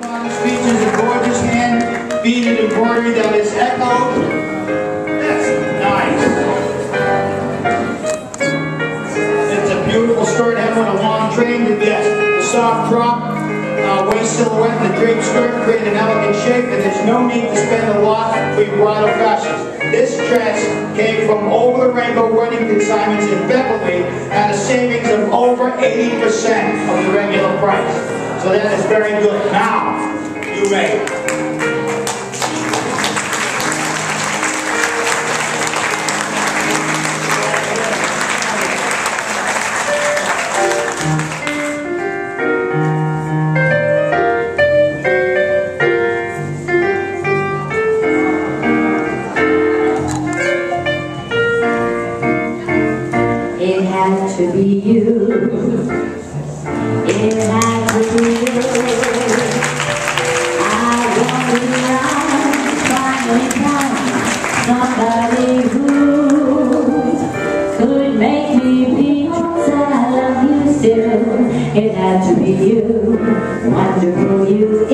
This features a gorgeous hand beaded embroidery that is echoed. That's nice. It's a beautiful skirt hem with a long train. Yes, the soft drop, uh, waist silhouette, and the draped skirt create an elegant shape, and there's no need to spend a lot for your bridal fashions. This dress came from Over the Rainbow Wedding Consignments in Beverly at a savings of over 80% of the regular price. So that is very good. Now, you ready? Make me feel I love you still. It had to be you, wonderful you.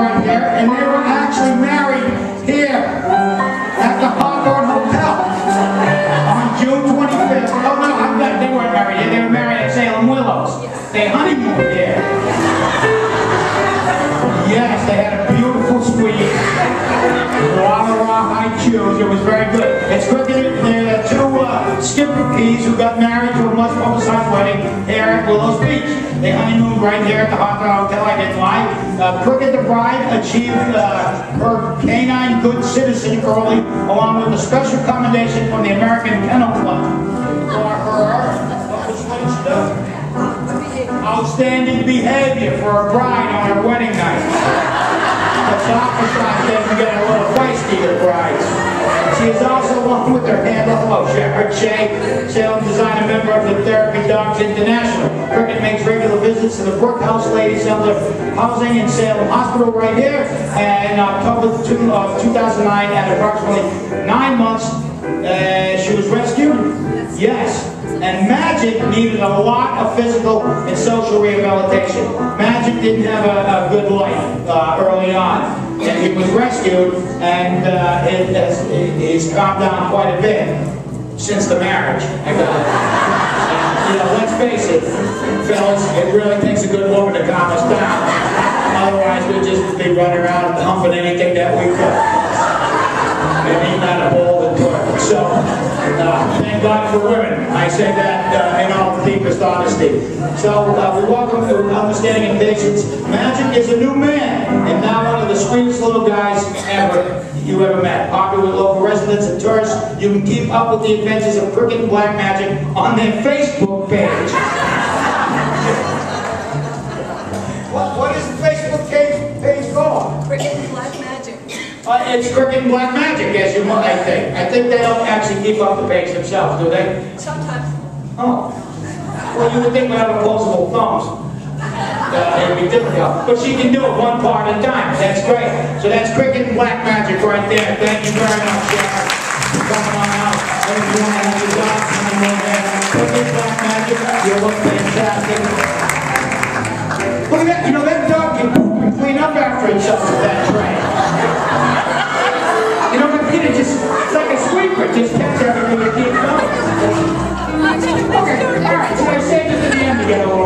right here, and they were actually married here at the Hawthorne Hotel on June 25th. Oh, no, I'm not, they weren't married here. They were married at Salem Willows. They honeymooned there. Beach. They honeymooned right there at the Hawthorne Hotel. I didn't lie. Uh, Cricket the bride achieved uh, her canine good citizen early, along with a special commendation from the American Kennel Club for her. Outstanding behavior for a bride on her wedding night. The photographer said we get a little feisty with brides. She is also along with her handler, hello, Shepard Shea, Salem designer member of the Therapy Dogs International. Cricket makes regular visits to the Brook House Ladies Center Housing in Salem Hospital right here. And in October of of 2009, at approximately nine months, uh, she was rescued. Yes. And Magic needed a lot of physical and social rehabilitation. Magic didn't have a, a good life uh, early on. He was rescued, and uh, it, has, he's calmed down quite a bit since the marriage. And, you know, let's face it, fellas, it really takes a good woman to calm us down. Otherwise, we'd just be running around and humping anything that we could uh, thank God for women. I say that uh, in all the deepest honesty. So, uh, we welcome with understanding and patience. Magic is a new man, and now one of the sweetest little guys ever you ever met. Popular with local residents and tourists, you can keep up with the adventures of Cricket Black Magic on their Facebook page. It's Cricket and Black Magic, as you might, think. I think they don't actually keep up the page themselves, do they? Sometimes. Oh. Well, you would think without opposable thumbs, uh, it would be difficult. But she can do it one part at a time. That's great. So that's Cricket and Black Magic right there. Thank you very much, Sharon, for coming on out. Everyone has your job coming in there. Cricket and Black Magic, you look fantastic. Look at that. You know, that dog can poop and clean up after itself with that just kept to keep going. All right, so I saved it at the end to get over.